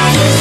Bye.